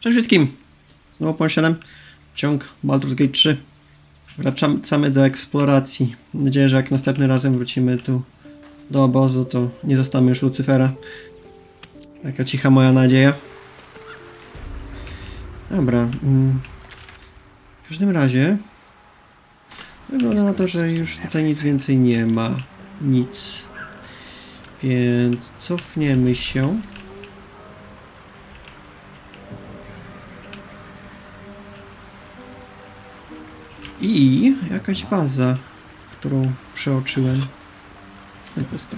Cześć wszystkim! Znowu po 7, ciąg Baldur's Gate 3. Wracamy do eksploracji. Mam nadzieję, że jak następnym razem wrócimy tu do obozu, to nie zostamy już Lucyfera. Taka cicha moja nadzieja. Dobra. mm. W każdym razie wygląda na to, że już tutaj nic więcej nie ma. Nic. Więc cofniemy się. I jakaś waza, którą przeoczyłem. Jest pusta.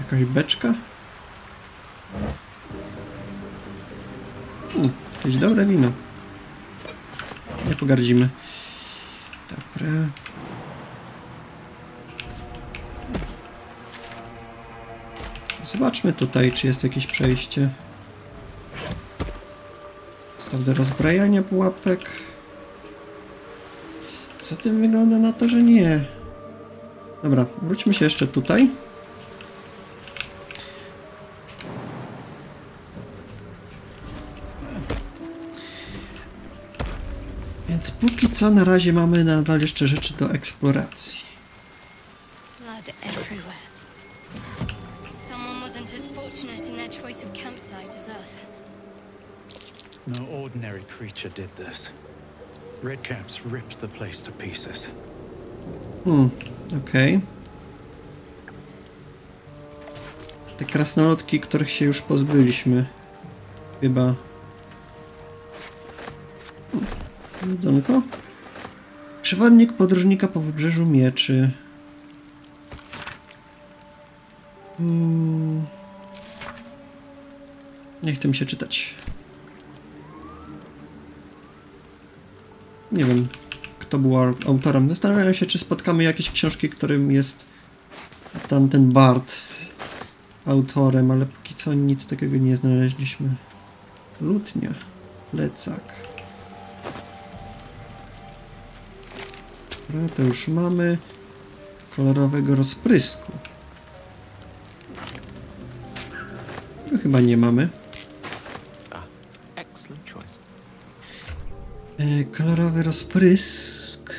Jakaś beczka? Hmm, jakieś dobre wino. Nie pogardzimy. Dobra. Zobaczmy tutaj, czy jest jakieś przejście. Staw do rozbrajania pułapek. Zatem wygląda na to, że nie. Dobra, wróćmy się jeszcze tutaj. Więc póki co na razie mamy nadal jeszcze rzeczy do eksploracji. No ordinary creature did this. Red Caps ripped the place to pieces. Hmm, okej. Te krasnoludki, których się już pozbyliśmy. Chyba. Jedzonko? Przewodnik podróżnika po wybrzeżu mieczy. Hmm. Nie chcę mi się czytać. Nie wiem, kto był au- autorem. Zastanawiam się, czy spotkamy jakieś książki, którym jest tamten Bart autorem, ale póki co nic takiego nie znaleźliśmy. Lutnia, plecak. Dobra, to już mamy kolorowego rozprysku. No, chyba nie mamy. Kolorowy rozprysk.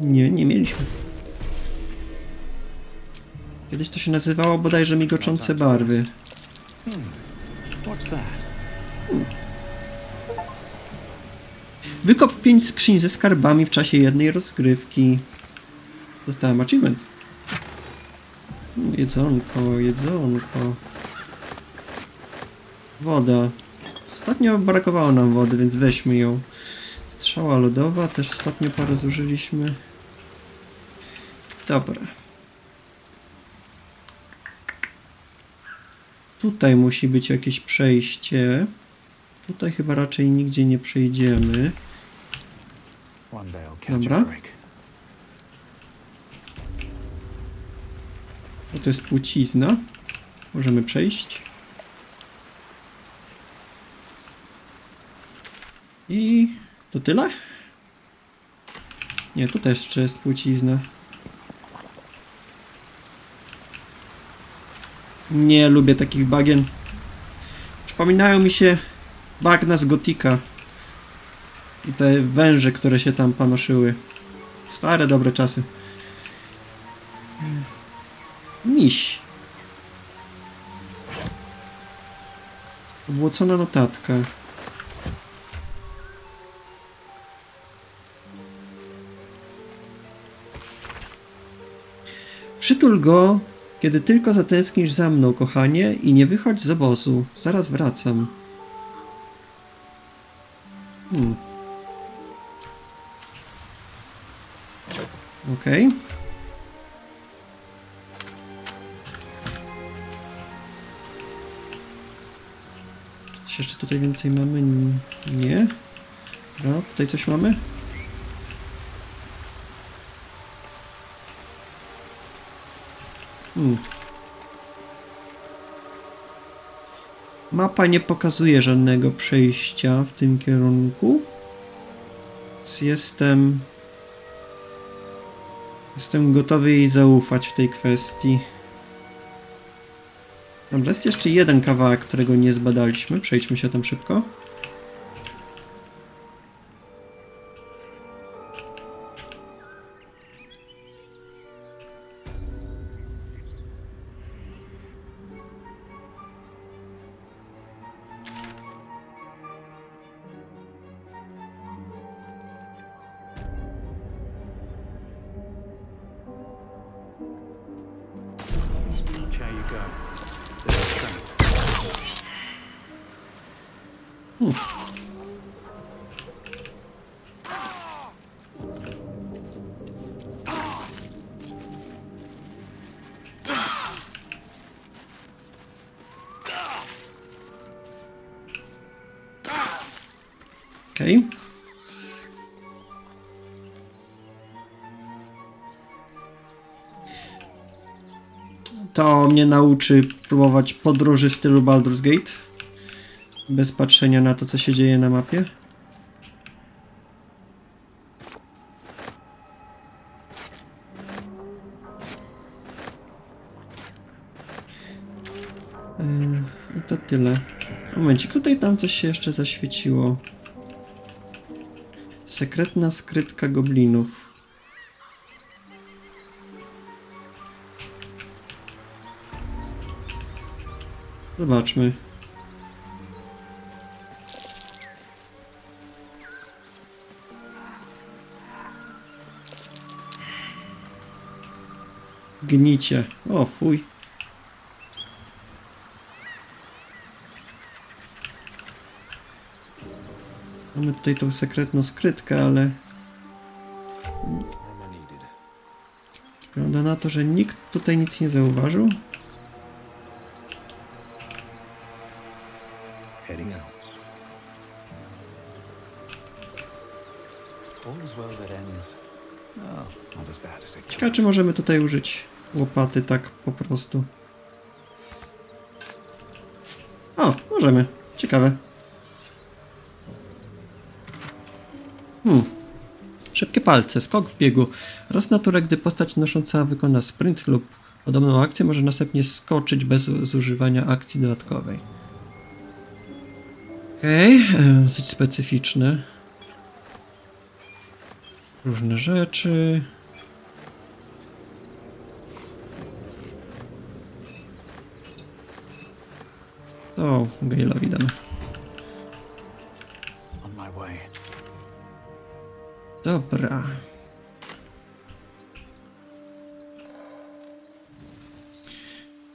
Nie, nie mieliśmy. Kiedyś to się nazywało bodajże migoczące barwy. That? Wykop 5 skrzyń ze skarbami w czasie jednej rozgrywki. Dostałem achievement. Jedzonko, jedzonko. Woda. Ostatnio brakowało nam wody, więc weźmy ją. Strzała lodowa, też ostatnio parę zużyliśmy. Dobra. Tutaj musi być jakieś przejście. Tutaj chyba raczej nigdzie nie przejdziemy. Dobra. to jest płcizna. Możemy przejść. I to tyle? Nie, tu też jeszcze jest płcizna. Nie lubię takich bagien. Przypominają mi się bagna z Gotika. I te węże, które się tam panoszyły. Stare, dobre czasy. Miś. Obłocona notatka. Przytul go, kiedy tylko zatęsknisz za mną, kochanie, i nie wychodź z obozu. Zaraz wracam. Hmm. Okej. Coś jeszcze tutaj więcej mamy? Nie. Dobra, tutaj coś mamy? Hmm. Mapa nie pokazuje żadnego przejścia w tym kierunku. Więc jestem... Jestem gotowy jej zaufać w tej kwestii. Dobra, jest jeszcze jeden kawałek, którego nie zbadaliśmy. Przejdźmy się tam szybko. Nauczy próbować podróży w stylu Baldur's Gate. Bez patrzenia na to, co się dzieje na mapie. Yy, I to tyle. Momencik, tutaj tam coś się jeszcze zaświeciło. Sekretna skrytka goblinów. Zobaczmy. Gnicie. O, fuj. Mamy tutaj tą sekretną skrytkę, ale wygląda na to, że nikt tutaj nic nie zauważył. Czy możemy tutaj użyć łopaty tak po prostu. O, możemy. Ciekawe. Hmm. Szybkie palce, skok w biegu. Raz naturę, gdy postać nosząca wykona sprint lub podobną akcję, może następnie skoczyć bez zużywania akcji dodatkowej. Okej, okay. dosyć specyficzne. Różne rzeczy. To Gale'owi damy. Dobra.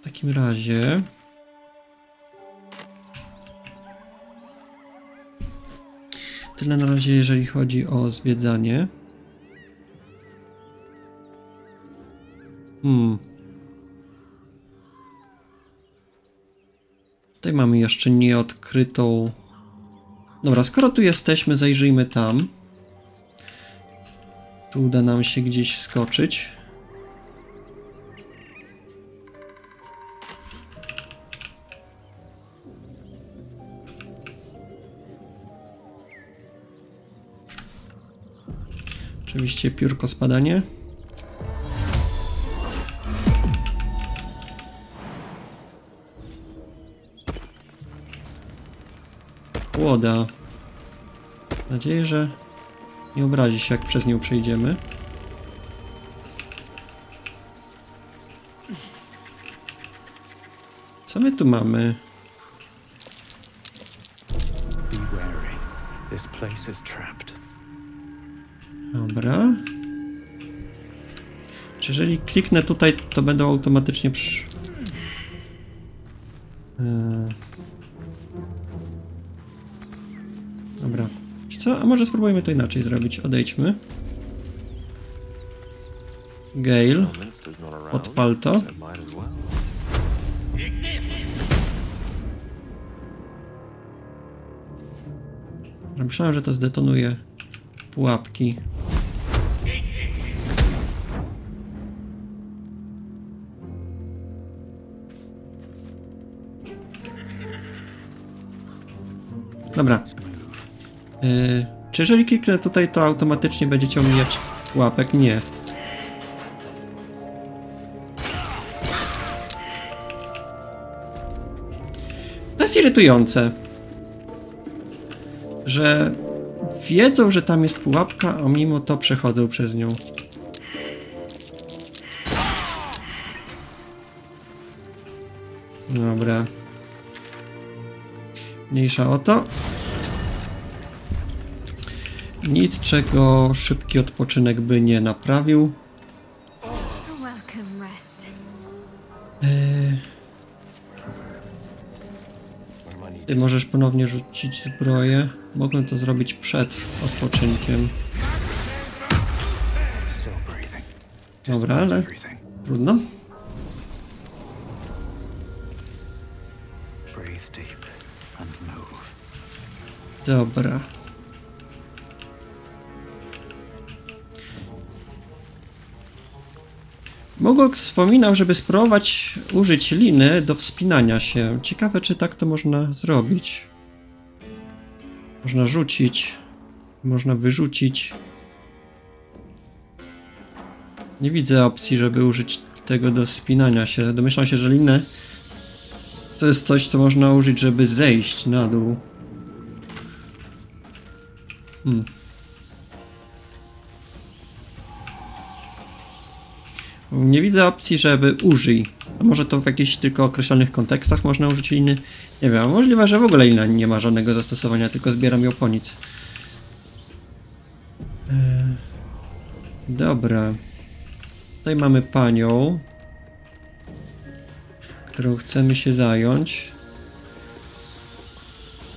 W takim razie... Tyle na razie, jeżeli chodzi o zwiedzanie. Hmm. Tutaj mamy jeszcze nieodkrytą... Dobra, skoro tu jesteśmy, zajrzyjmy tam. Tu uda nam się gdzieś wskoczyć. Oczywiście piórko spadanie. Chłoda. Mam nadzieję, że nie obrazi się, jak przez nią przejdziemy. Co my tu mamy? Dobra. Czy jeżeli kliknę tutaj, to będą automatycznie przy... Eee. Dobra. Co? A może spróbujmy to inaczej zrobić. Odejdźmy. Gale. Odpal to. Myślałem, że to zdetonuje pułapki. Dobra. Yy, czy jeżeli kliknę tutaj, to automatycznie będziecie omijać pułapek? Nie. To jest irytujące. Że wiedzą, że tam jest pułapka, a mimo to przechodzą przez nią. Dobra. Mniejsza o to. Nic, czego szybki odpoczynek by nie naprawił. Eee, ty możesz ponownie rzucić zbroję. Mogłem to zrobić przed odpoczynkiem. Dobra, ale trudno. Dobra. Mogok wspominał, żeby spróbować użyć liny do wspinania się. Ciekawe, czy tak to można zrobić. Można rzucić, można wyrzucić. Nie widzę opcji, żeby użyć tego do wspinania się. Domyślam się, że linę to jest coś, co można użyć, żeby zejść na dół. Hmm. Nie widzę opcji, żeby użyj. A może to w jakichś tylko określonych kontekstach można użyć liny? Nie wiem, możliwe, że w ogóle lina nie ma żadnego zastosowania, tylko zbieram ją po nic. Eee, dobra. Tutaj mamy panią, którą chcemy się zająć.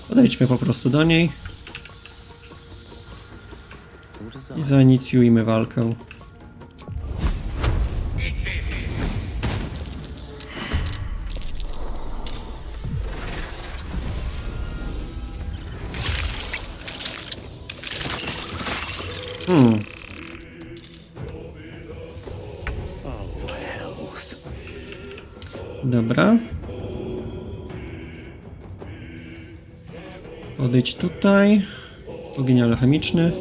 Podejdźmy po prostu do niej i zainicjujmy walkę. Podejdź tutaj. Ogień alchemiczny.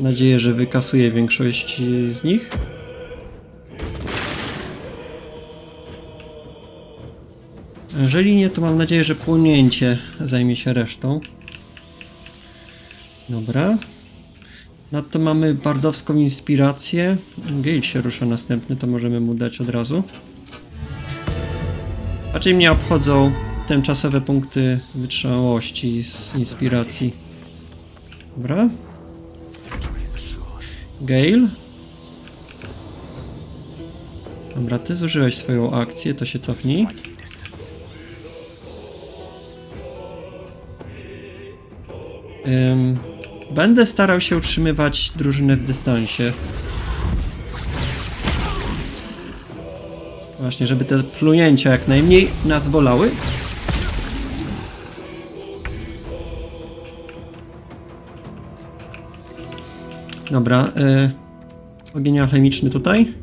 Nadzieję, że wykasuje większość z nich. Jeżeli nie, to mam nadzieję, że płonięcie zajmie się resztą. Dobra. Nadto mamy bardowską inspirację. Gale się rusza następny, to możemy mu dać od razu. Raczej mnie obchodzą tymczasowe punkty wytrzymałości z inspiracji. Dobra. Gale. Dobra, ty zużyłeś swoją akcję, to się cofnij. Ym, będę starał się utrzymywać drużynę w dystansie. Właśnie, żeby te plunięcia jak najmniej nas bolały. Dobra, y, ogień alchemiczny tutaj.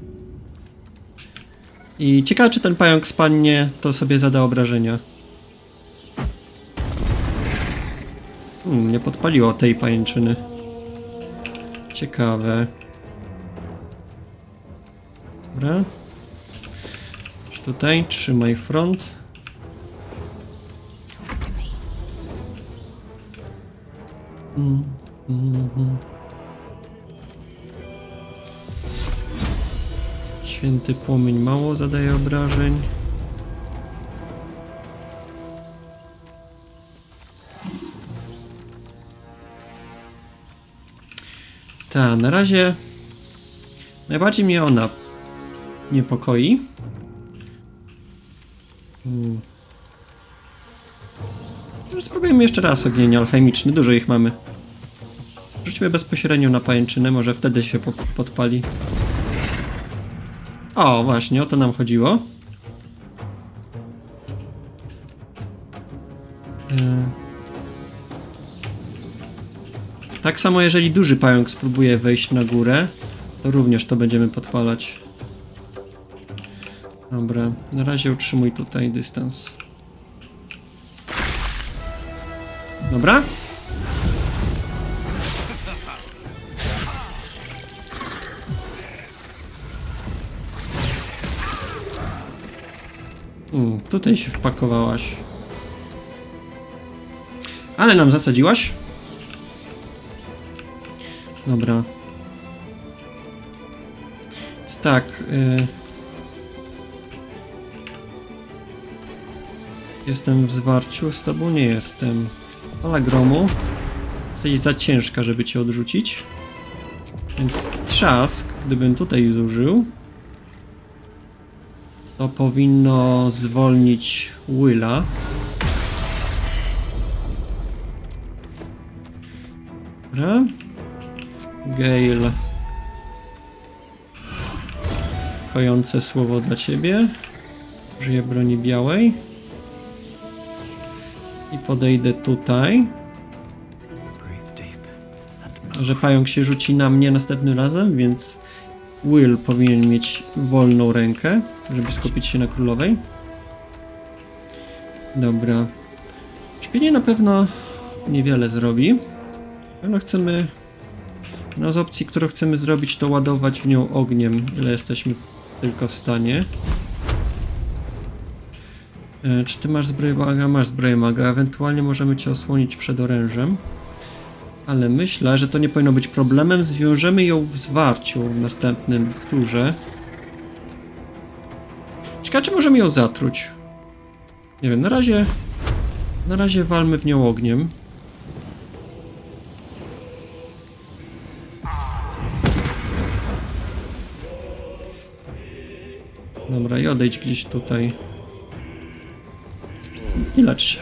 I ciekawe, czy ten pająk spadnie, to sobie zada obrażenia. Hmm, nie podpaliło tej pajęczyny. Ciekawe. Dobra. Chodź tutaj, trzymaj front. Mm, mm, mm. Święty płomień mało zadaje obrażeń. Ta, na razie najbardziej mnie ona niepokoi. Hmm. Spróbujemy jeszcze raz ogień alchemiczny, dużo ich mamy. Rzućmy bezpośrednio na pajęczynę, może wtedy się po podpali. O, właśnie, o to nam chodziło. E... Tak samo jeżeli duży pająk spróbuje wejść na górę, to również to będziemy podpalać. Dobra, na razie utrzymuj tutaj dystans. Dobra? Tutaj się wpakowałaś. Ale nam zasadziłaś? Dobra. Więc tak. Y... Jestem w zwarciu, z tobą nie jestem. Fala gromu. Jesteś za ciężka, żeby cię odrzucić. Więc trzask, gdybym tutaj zużył, to powinno zwolnić Willa. Dobra. Gale. Kojące słowo dla ciebie. Użyję broni białej. I podejdę tutaj. Że pająk się rzuci na mnie następnym razem, więc Will powinien mieć wolną rękę, żeby skupić się na królowej. Dobra. Śpienie na pewno niewiele zrobi. Ale chcemy... No z opcji, którą chcemy zrobić, to ładować w nią ogniem, ile jesteśmy tylko w stanie. E, czy ty masz zbroję maga? Masz zbroję maga. Ewentualnie możemy cię osłonić przed orężem. Ale myślę, że to nie powinno być problemem. Zwiążemy ją w zwarciu w następnym turze. Ciekawe, czy możemy ją zatruć. Nie wiem, na razie... Na razie walmy w nią ogniem. Dobra, i odejdź gdzieś tutaj. I lecz się.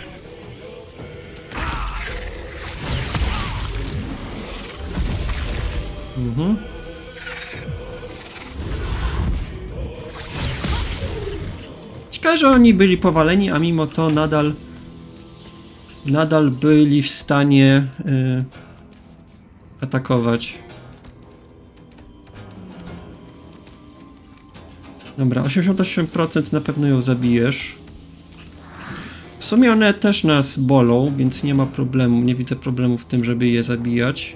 Mhm. Że oni byli powaleni, a mimo to nadal nadal byli w stanie y, atakować. Dobra, 88% na pewno ją zabijesz. W sumie one też nas bolą, więc nie ma problemu. Nie widzę problemu w tym, żeby je zabijać.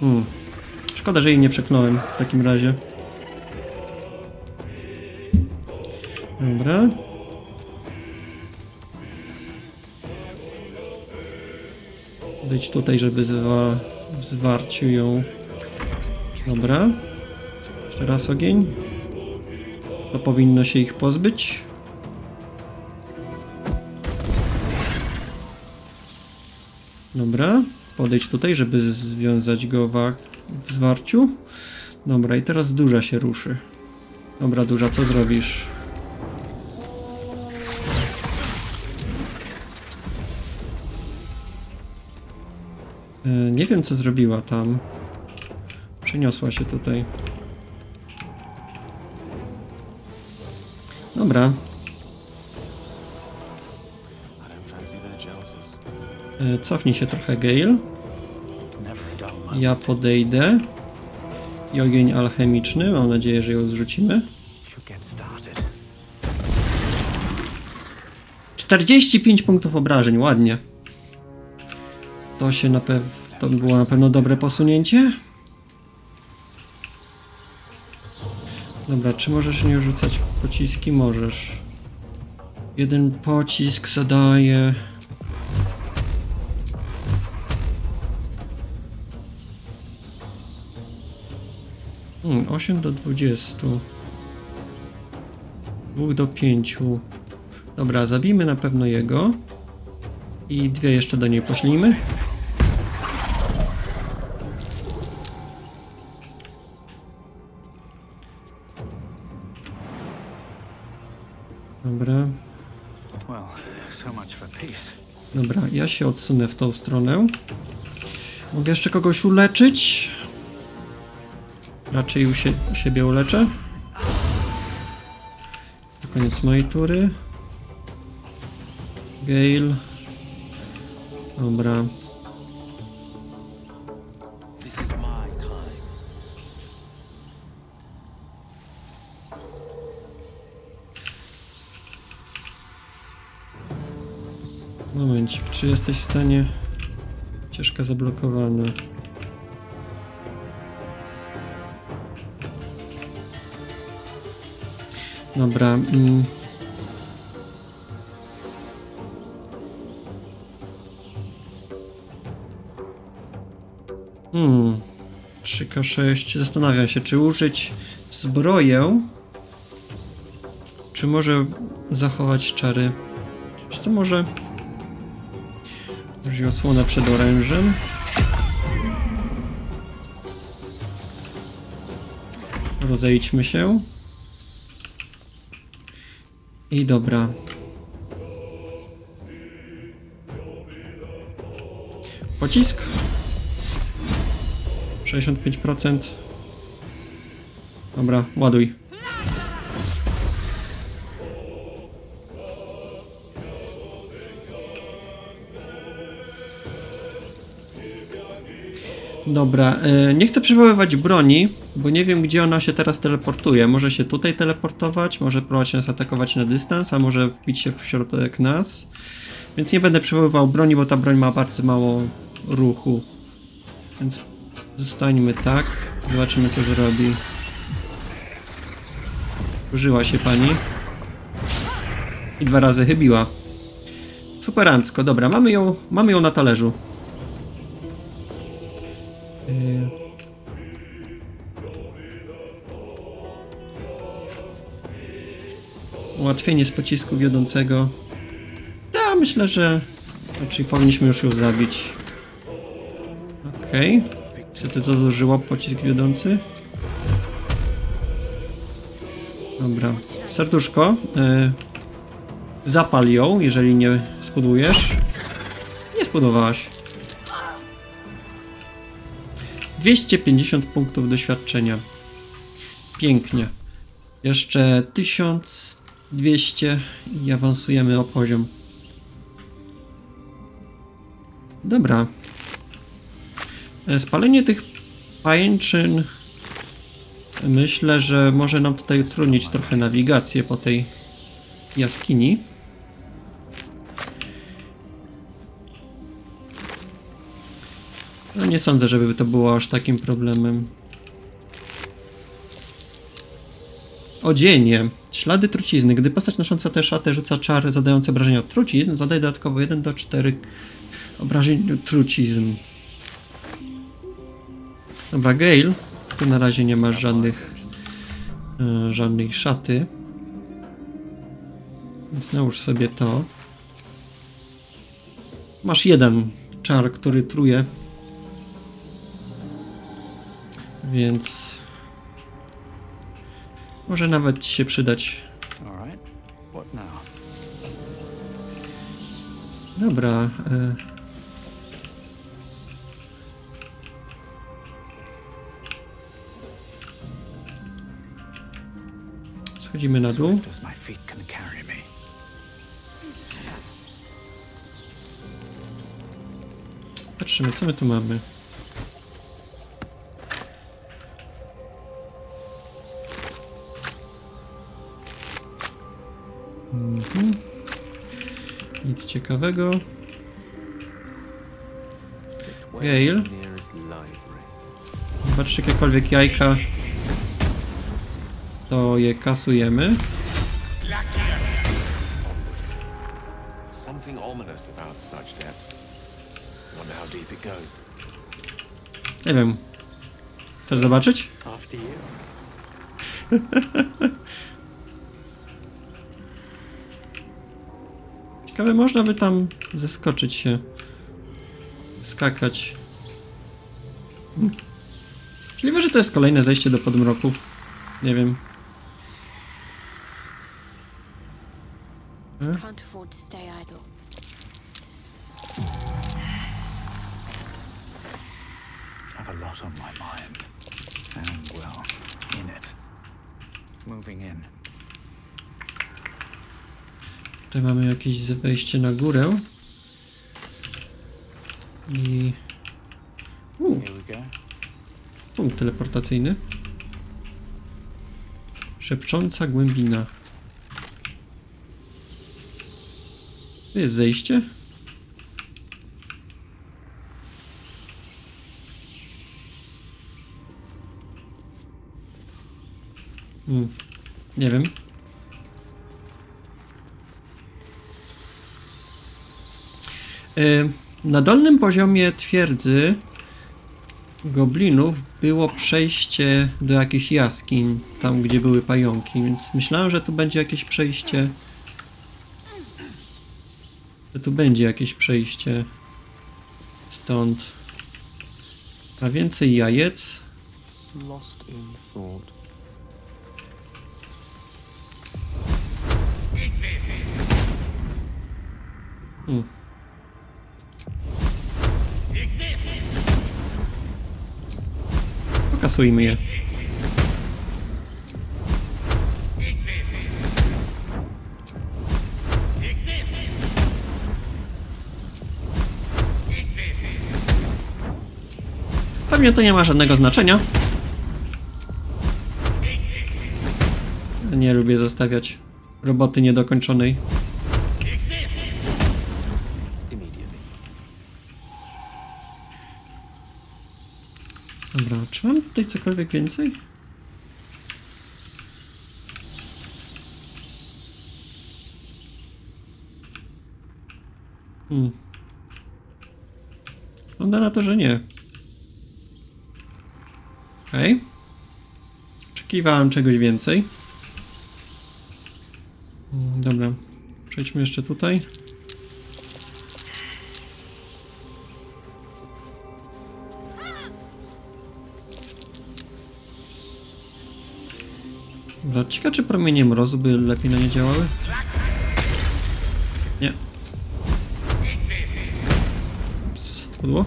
Hmm. Szkoda, że jej nie przeknąłem w takim razie. Dobra. Być tutaj, żeby zwa w zwarciu ją. Dobra. Jeszcze raz ogień. To powinno się ich pozbyć. Dobra. Podejdź tutaj, żeby związać go w, w zwarciu. Dobra, i teraz duża się ruszy. Dobra, duża, co zrobisz? E, nie wiem, co zrobiła tam. Przeniosła się tutaj. Dobra. E, cofnij się trochę, Gale. Ja podejdę. I ogień alchemiczny. Mam nadzieję, że ją zrzucimy. You get started. 45 punktów obrażeń, ładnie. To się na pewno. To było na pewno dobre posunięcie. Dobra, czy możesz nie rzucać pociski? Możesz. Jeden pocisk zadaje. Hmm, 8 do 20. 2 do 5. Dobra, zabijmy na pewno jego. I dwie jeszcze do niej poślijmy. Dobra, dobra, ja się odsunę w tą stronę. Mogę jeszcze kogoś uleczyć? Raczej u, sie siebie uleczę. To koniec mojej tury. Gale. Dobra. Momencik, czy jesteś w stanie... Ścieżka zablokowana. Dobra. Mm. Hmm. 3K6. Zastanawiam się, czy użyć zbroję, czy może zachować czary. Wiesz co, może... Użyć osłonę przed orężem. Rozejdźmy się. I dobra. Pocisk. 65%. Dobra, ładuj. Dobra, e, nie chcę przywoływać broni, bo nie wiem gdzie ona się teraz teleportuje. Może się tutaj teleportować, może próbować nas atakować na dystans, a może wbić się w środek nas. Więc nie będę przywoływał broni, bo ta broń ma bardzo mało ruchu. Więc zostańmy tak. Zobaczymy co zrobi. Użyła się pani. I dwa razy chybiła. Superancko, dobra, mamy ją, mamy ją na talerzu. Ułatwienie z pocisku wiodącego. Ja myślę, że raczej powinniśmy już ją zabić. Okej. Okay. Co to co zużyło pocisk wiodący? Dobra. Serduszko. Yy. Zapal ją, jeżeli nie spodujesz. Nie spodowałaś. 250 punktów doświadczenia. Pięknie. Jeszcze 1200 i awansujemy o poziom. Dobra. E, Spalenie tych pajęczyn myślę, że może nam tutaj utrudnić trochę nawigację po tej jaskini. No nie sądzę, żeby to było aż takim problemem. Odzienie. Ślady trucizny. Gdy postać nosząca tę szatę rzuca czary zadające obrażenia od trucizn, zadaje dodatkowo 1 do 4 obrażeń trucizn. Dobra, Gale. Tu na razie nie masz żadnych e, żadnej szaty. Więc nałóż sobie to. Masz jeden czar, który truje więc może nawet ci się przydać. Dobra. E... Schodzimy na dół. Patrzymy, co my tu mamy. Ciekawego. Gale. Zobaczcie jakiekolwiek jajka. To je kasujemy. Nie wiem. Chcesz zobaczyć? Można by tam zeskoczyć się. Skakać. Hmm. Możliwe, że to jest kolejne zejście do podmroku. Nie wiem. Jakieś wejście na górę. I... U, punkt teleportacyjny. Szepcząca głębina. Tu jest zejście? Hmm. Nie wiem. Na dolnym poziomie twierdzy goblinów było przejście do jakichś jaskiń, tam gdzie były pająki, więc myślałem, że tu będzie jakieś przejście. Że tu będzie jakieś przejście stąd. A więcej jajec. Lost in thought. Hmm. Pokasujmy je. Pewnie to nie ma żadnego znaczenia. Nie lubię zostawiać roboty niedokończonej. Cokolwiek więcej? Hmm. Wygląda na to, że nie. Okej. Oczekiwałem czegoś więcej. Mm, Dobra. Przejdźmy jeszcze tutaj. Ciekawe czy promienie mrozu by lepiej na nie działały? Nie. Ups, pudło?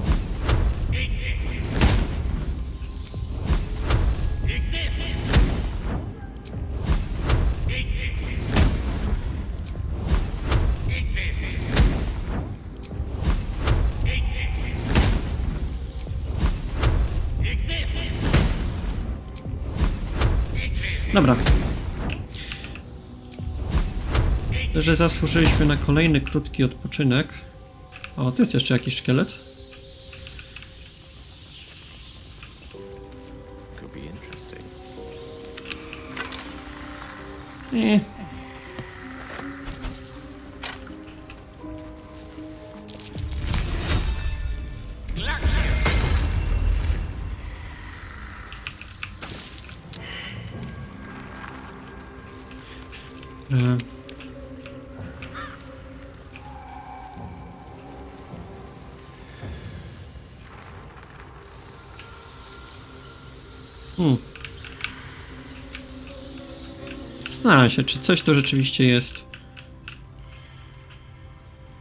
Że zasłużyliśmy na kolejny krótki odpoczynek. O, tu jest jeszcze jakiś szkielet. Zastanawiam się, czy coś tu rzeczywiście jest.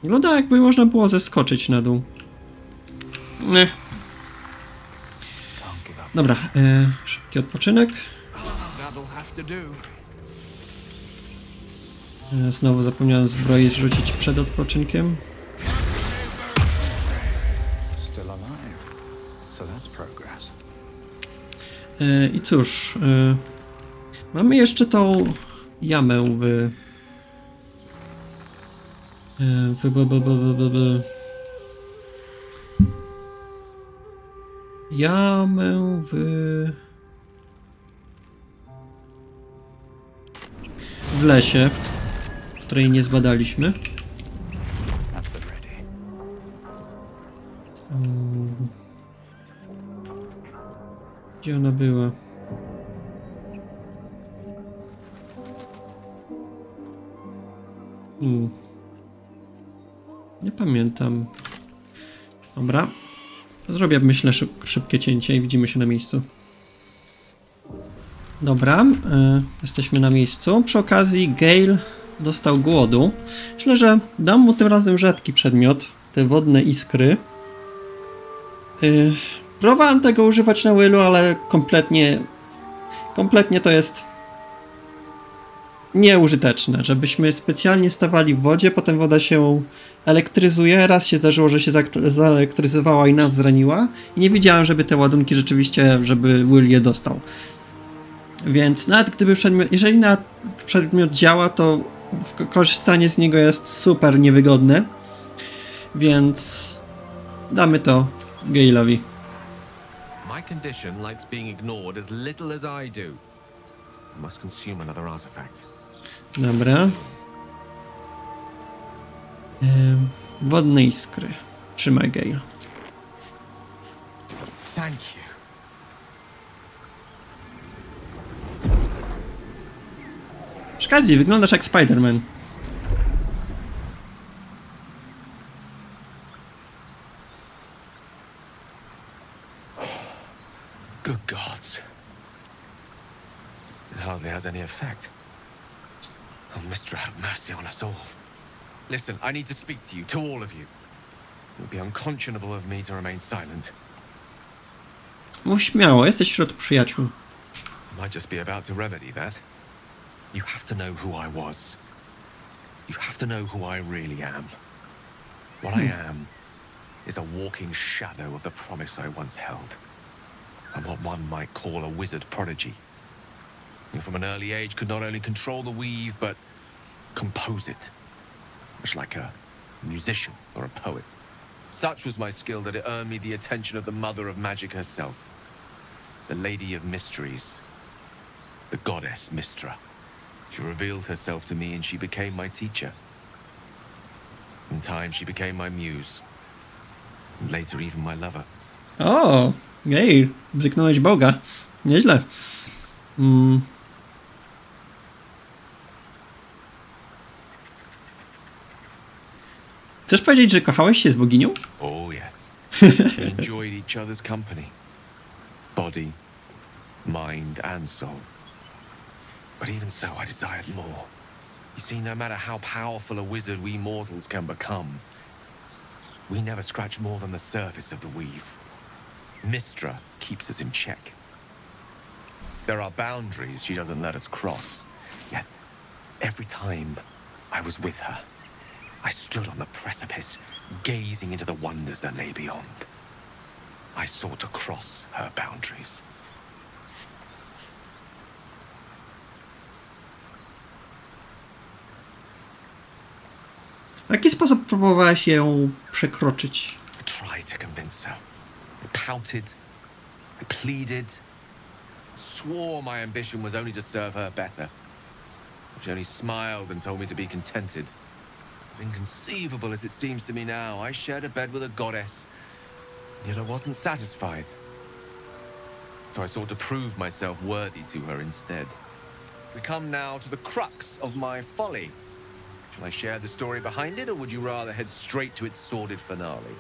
Wygląda jakby można było zeskoczyć na dół. Nie. Dobra, e, szybki odpoczynek. To. E, znowu zapomniałem zbroi zrzucić przed odpoczynkiem. E, I cóż, e, mamy jeszcze tą jamę w... e, W... B, b, b, b, b. Jamę w... W lesie, której nie zbadaliśmy. Gdzie ona była? Pamiętam. Dobra. Zrobię, myślę, szyb szybkie cięcie i widzimy się na miejscu. Dobra, e, jesteśmy na miejscu. Przy okazji Gale dostał głodu. Myślę, że dam mu tym razem rzadki przedmiot, te wodne iskry. Yy, próbowałem tego używać na Willu, ale kompletnie kompletnie to jest nieużyteczne, żebyśmy specjalnie stawali w wodzie, potem woda się elektryzuje. Raz się zdarzyło, że się zaelektryzowała i nas zraniła i nie widziałem, żeby te ładunki rzeczywiście, żeby Will je dostał. Więc nawet gdyby przedmiot, jeżeli na przedmiot działa, to korzystanie z niego jest super niewygodne. Więc damy to Gale'owi. My condition likes being ignored as little as I do. I must consume another artifact. Dobra. Ym, Wodne iskry. Trzymaj Gale. Thank you. Przy okazji, wyglądasz jak Spider-Man. Good gods. It hardly has any effect. Oh, Mister, have mercy on us all. Listen, I need to speak to you, to all of you. It would be unconscionable of me to remain silent. Mów śmiało, jesteś wśród przyjaciół. I might just be about to remedy that. You have to know who I was. You have to know who I really am. What I hmm. am is a walking shadow of the promise I once held. I'm what one might call a wizard prodigy. Who from an early age could not only control the weave, but compose it. Much like a musician or a poet. Such was my skill that it earned me the attention of the mother of magic herself. The Lady of Mysteries. The goddess Mistra. She revealed herself to me and she became my teacher. In time, she became my muse. And later, even my lover. O, Gale, bzyknąłeś Boga. Nieźle. Mm. Chcesz powiedzieć, że kochałeś się z boginią? Oh, yes. we enjoyed each other's company. Body, mind, and soul. But even so, I desired more. You see, no matter how powerful a wizard we mortals can become, we never scratch more than the surface of the weave. Mistra keeps us in check. There are boundaries she doesn't let us cross. Yet, every time I was with her, I stood on the precipice, gazing into the wonders that lay beyond. I sought to cross her boundaries. W jaki sposób próbowałaś ją przekroczyć? I tried to convince her. I pouted. I pleaded. Swore my ambition was only to serve her better. She only smiled and told me to be contented. Inconceivable as it seems to me now, I shared a bed with a goddess, yet I wasn't satisfied. So I sought to prove myself worthy to her instead. We come now to the crux of my folly. Shall I share the story behind it, or would you rather head straight to its sordid finale?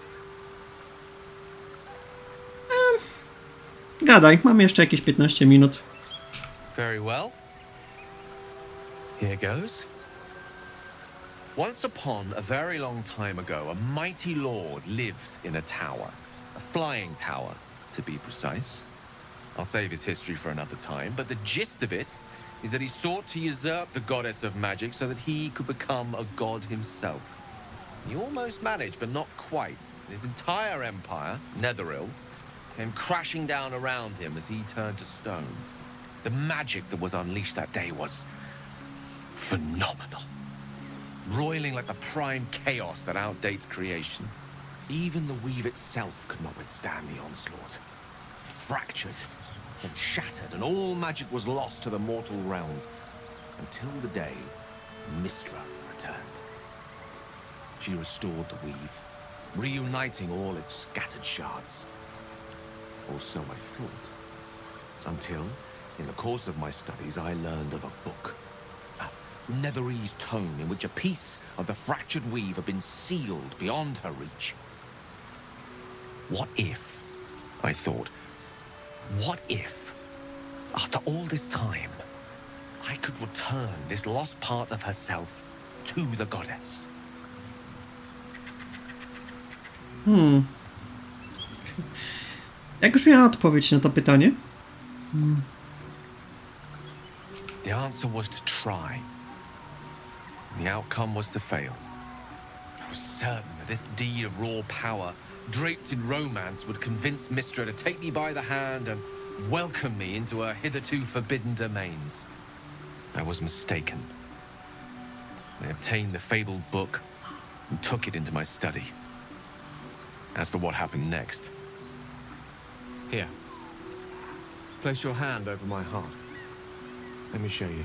Um, Gadaj, mam jeszcze jakieś 15 minut. Very well. Here goes. Once upon a very long time ago, a mighty lord lived in a tower. A flying tower, to be precise. I'll save his history for another time, but the gist of it is that he sought to usurp the goddess of magic so that he could become a god himself. He almost managed, but not quite. His entire empire, Netheril, came crashing down around him as he turned to stone. The magic that was unleashed that day was phenomenal. Roiling like the prime chaos that outdates creation. Even the weave itself could not withstand the onslaught. It fractured, then shattered, and all magic was lost to the mortal realms. Until the day Mystra returned. She restored the weave, reuniting all its scattered shards. Or so I thought. Until, in the course of my studies, I learned of a book. Netherese tone in which a piece of the fractured weave had been sealed beyond her reach. What if, I thought, what if, after all this time, I could return this lost part of herself to the goddess? Hmm. Jak już miała odpowiedź na to pytanie? The answer was to try. The outcome was to fail. I was certain that this deed of raw power, draped in romance, would convince Mystra to take me by the hand and welcome me into her hitherto forbidden domains. I was mistaken. I obtained the fabled book and took it into my study. As for what happened next, here, place your hand over my heart. Let me show you.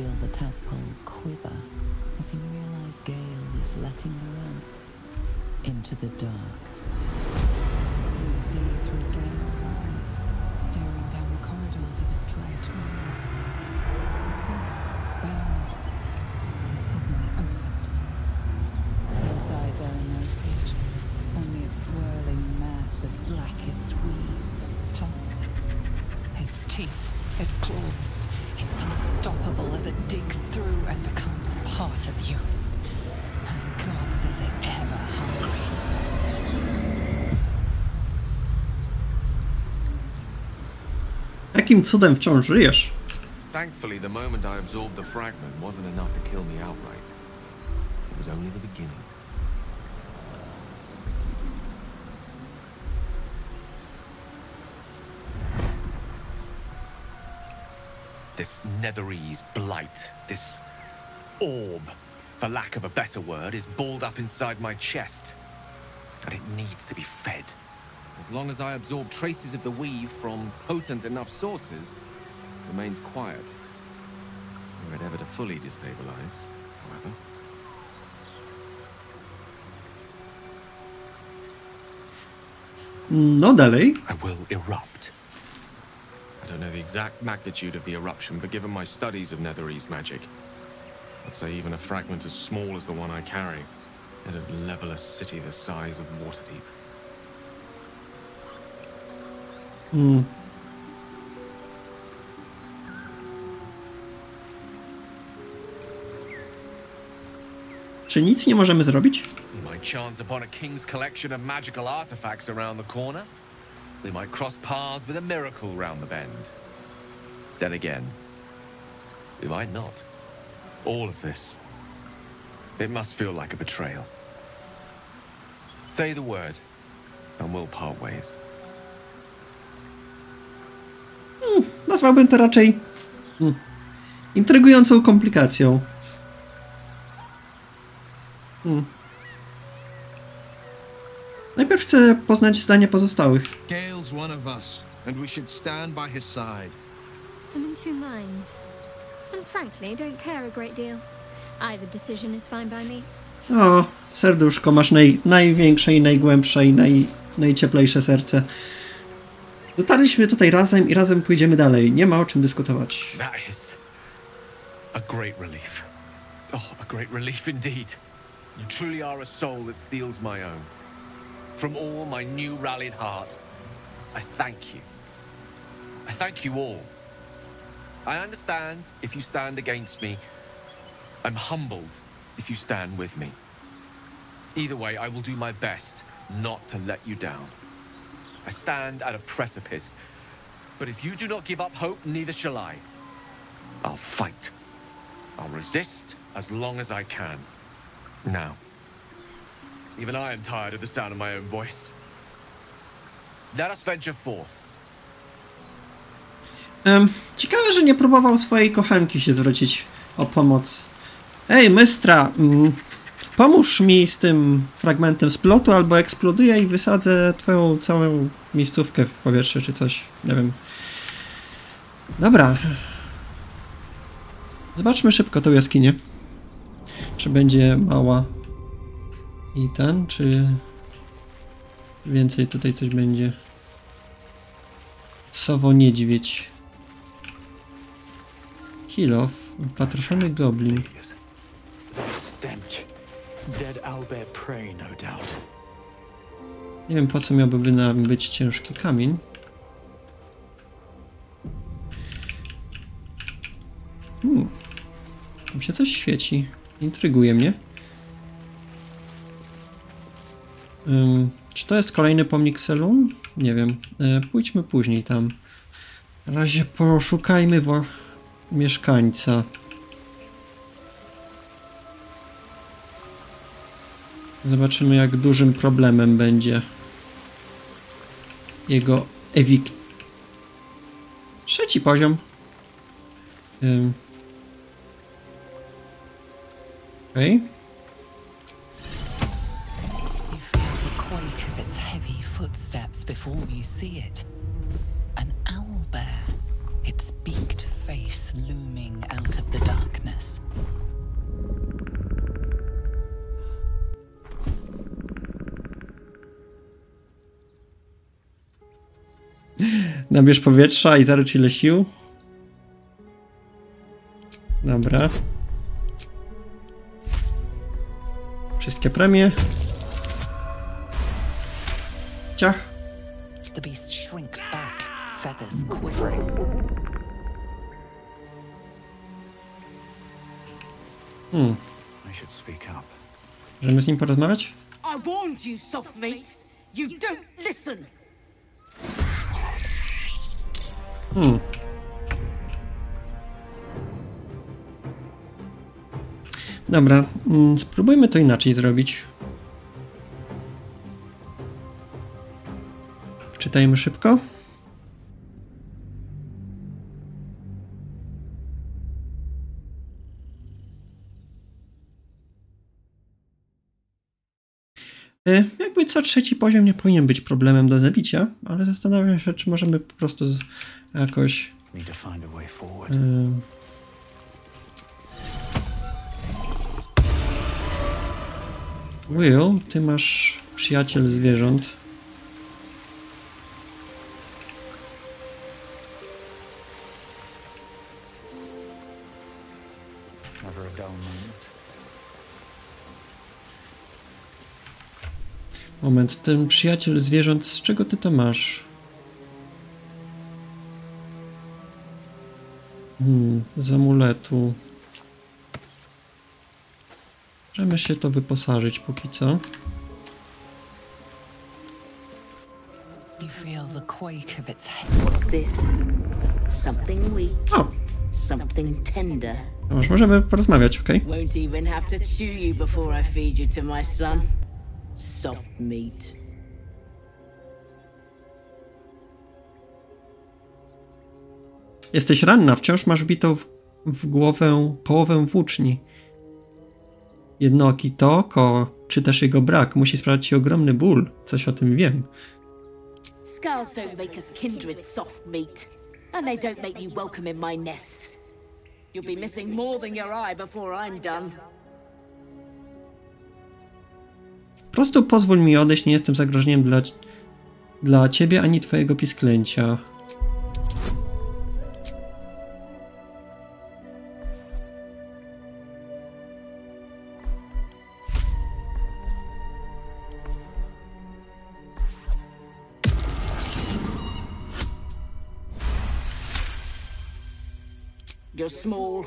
Feel the tadpole quiver as you realize Gale is letting you in into the dark. You see through Gale's eyes, staring down the corridors of a dread room. Bowed and suddenly opened. Inside there are no pages, only a swirling mass of blackest weave that pulses. Its teeth, its claws, unstoppable as it digs through and becomes part of you. And gods, is it ever hungry. Jakim cudem wciąż żyjesz? Thankfully, the moment I absorbed the fragment wasn't enough to kill me outright. It was only the beginning. This Netherese blight, this orb, for lack of a better word, is balled up inside my chest. And it needs to be fed. As long as I absorb traces of the weave from potent enough sources, it remains quiet. Were it ever to fully destabilize, however. No dalej. I will erupt. I don't know the exact magnitude of the eruption, but given my studies of Netherese magic, I'd say even a fragment as small as the one I carry, it'd level a city the size of Waterdeep. Hmm. Czy nic nie możemy zrobić? We might chance upon a king's collection of magical artifacts around the corner. We might cross paths with a miracle round the bend. Then again, we might not. All of this. It must feel like a betrayal. Say the word, and we'll part ways. Nazwałbym to raczej hmm, intrygującą komplikacją. Hmm. Najpierw chcę poznać zdanie pozostałych. Gale's one of us, and we should stand by his side. I'm in two minds. And frankly, don't care a great deal. Either decision is fine by me. O, serduszko, masz naj, największe i najgłębsze i naj, najcieplejsze serce. Dotarliśmy tutaj razem i razem pójdziemy dalej. Nie ma o czym dyskutować. That is a great relief. Oh, a great relief indeed. You truly are a soul that steals my own. From all my new rallied heart, I thank you. I thank you all. I understand if you stand against me. I'm humbled if you stand with me. Either way, I will do my best not to let you down. I stand at a precipice, but if you do not give up hope, neither shall I. I'll fight. I'll resist as long as I can. Now, even I am tired of the sound of my own voice. Let us venture forth. Em, ciekawe, że nie próbował swojej kochanki się zwrócić o pomoc. Ej, Mystra, mm, pomóż mi z tym fragmentem splotu, albo eksploduję i wysadzę twoją całą miejscówkę w powietrze, czy coś. Nie wiem. Dobra. Zobaczmy szybko tą jaskinię. Czy będzie mała i ten, czy więcej tutaj coś będzie. Sowo niedźwiedź. Kilof, wpatrzony goblin. No. Nie wiem po co miałby nam być ciężki kamień. Hmm. Tam się coś świeci. Intryguje mnie. Ym, czy to jest kolejny pomnik Selun? Nie wiem. E, pójdźmy później tam. Na razie poszukajmy mieszkańca. Zobaczymy, jak dużym problemem będzie jego ewikt. Trzeci poziom. Ym. Okej. before you see it. An owl its beaked face looming out of the darkness. Nabierz powietrza i zarycz ile sił. Dobra. Wszystkie premie. Ciach. The beast shrinks back, feathers quivering. Hmm. I should speak up. Możemy z nim porozmawiać? I warned you, soft meat. You don't listen. Hmm. Dobra, mm, spróbujmy to inaczej zrobić. Wczytajmy szybko. Y, Jakby co trzeci poziom nie powinien być problemem do zabicia, ale zastanawiam się, czy możemy po prostu jakoś. Ym. Will, ty masz przyjaciel zwierząt. Moment, ten przyjaciel zwierząt, z czego ty to masz? Hmm, z amuletu. Możemy się to wyposażyć póki co. O, something tender. możemy porozmawiać, ok? Won't even have to chew you before I feed you to my son. Soft meat. Jesteś ranna, wciąż masz bitą w, w głowę połowę włóczni. Jednooki to oko, czy też jego brak, musi sprawiać ci ogromny ból. Coś o tym wiem. Scars don't make us kindred, soft meat. And they don't make you welcome in my nest. You'll be missing more than your eye before I'm done. Po prostu pozwól mi odejść, nie jestem zagrożeniem dla, dla ciebie ani twojego pisklęcia. You're small,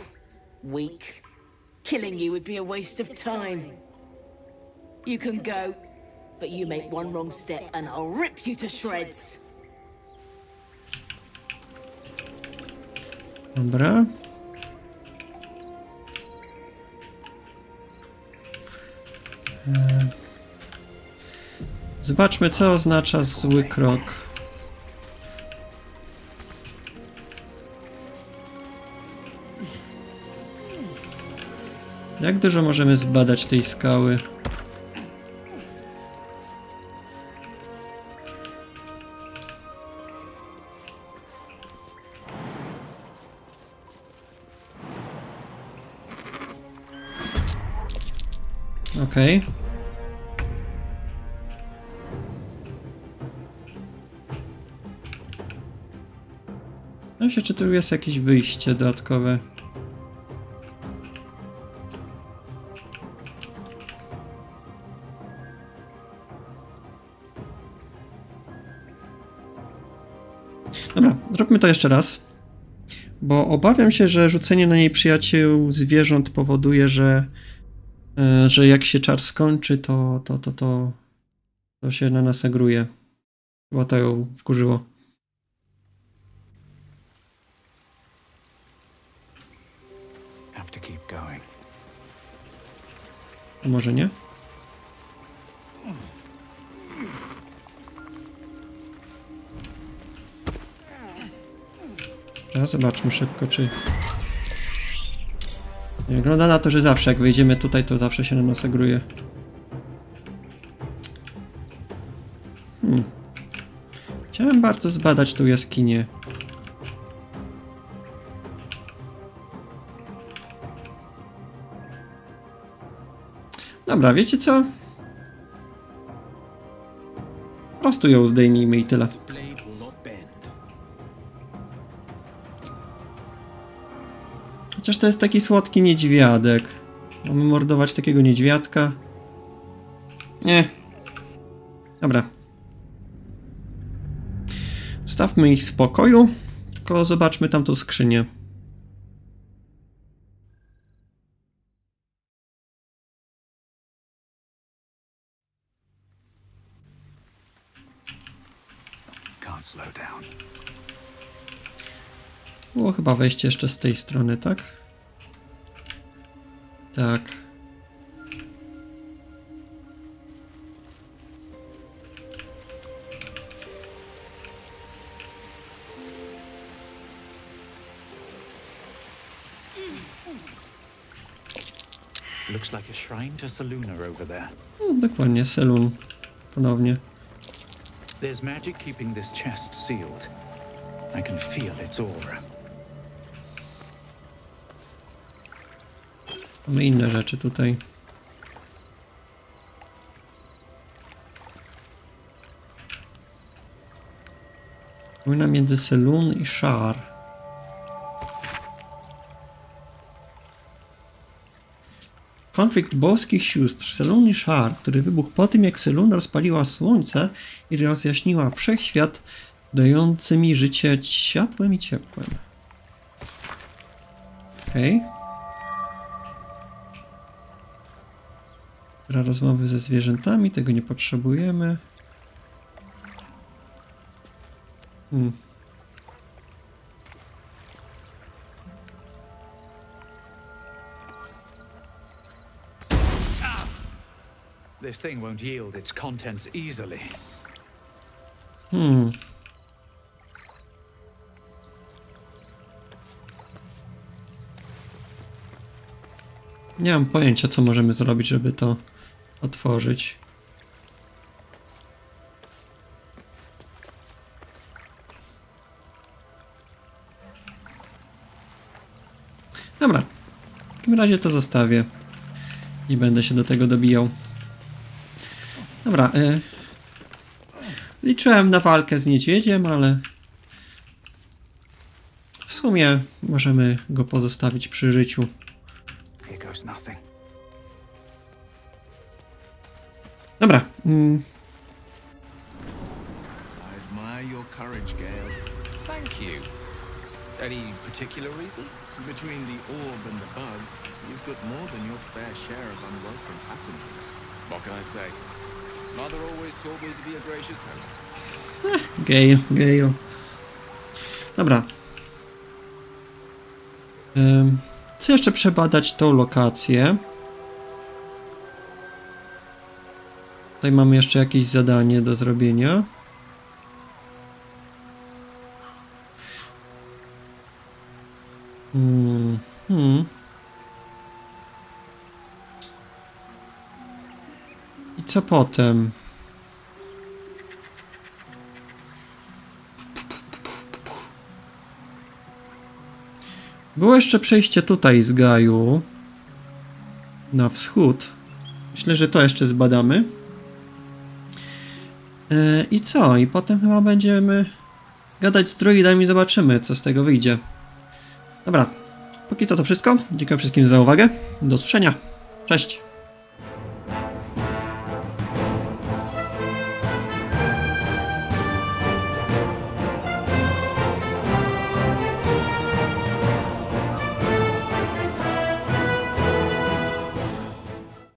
weak. Killing you would be a waste of time. You can go, but you make one wrong step and I'll rip you to shreds. Dobra. Eee. Zobaczmy, co oznacza zły krok. Jak dużo możemy zbadać tej skały? Okej. No się, czy tu jest jakieś wyjście dodatkowe? Dobra, zróbmy to jeszcze raz. Bo obawiam się, że rzucenie na niej przyjaciół zwierząt powoduje, że, że jak się czar skończy, to, to, to, to, to się na nas agruje. Bo to ją wkurzyło. A może nie? Teraz zobaczmy szybko, czy... Wygląda na to, że zawsze jak wejdziemy tutaj, to zawsze się na nas agruje. Hmm. Chciałem bardzo zbadać tą jaskinię. Dobra, wiecie co? Po prostu ją zdejmijmy i tyle. Chociaż to jest taki słodki niedźwiadek. Mamy mordować takiego niedźwiadka. Nie. Dobra. Stawmy ich w spokoju. Tylko zobaczmy tamtą skrzynię. Było chyba wejście jeszcze z tej strony, tak? Tak. Looks like a shrine to Saluna over there. No, dokładnie, Selun. Ponownie. There's magic keeping this chest sealed. I can feel its aura. Mamy inne rzeczy tutaj. Wojna między Selun i Shar. Konflikt boskich sióstr Selun i Shar, który wybuchł po tym, jak Selun rozpaliła słońce i rozjaśniła wszechświat, dającymi życie światłem i ciepłem. Okej. Okay. Dobra, rozmowy ze zwierzętami, tego nie potrzebujemy. Hmm. This thing won't yield its contents easily. Hmm. Nie mam pojęcia, co możemy zrobić, żeby to otworzyć. Dobra. W takim razie to zostawię. I będę się do tego dobijał. Dobra. Y liczyłem na walkę z niedźwiedziem, ale w sumie możemy go pozostawić przy życiu. Here goes nothing. Dobra. Mm, I admire your courage, Gale. Thank you. Any particular reason? Between the orb and the bug, you've got more than your fair share of unwelcome passengers. What can I say? Mother always taught me to be a gracious host. Gale, Gale. Dobra. Ym, Chcę jeszcze przebadać tą lokację. Tutaj mamy jeszcze jakieś zadanie do zrobienia. Hmm. hmm. I co potem? Było jeszcze przejście tutaj z Gaju na wschód. Myślę, że to jeszcze zbadamy. E, I co? I potem chyba będziemy gadać z druidami i zobaczymy, co z tego wyjdzie. Dobra. Póki co to wszystko. Dziękuję wszystkim za uwagę. Do usłyszenia. Cześć.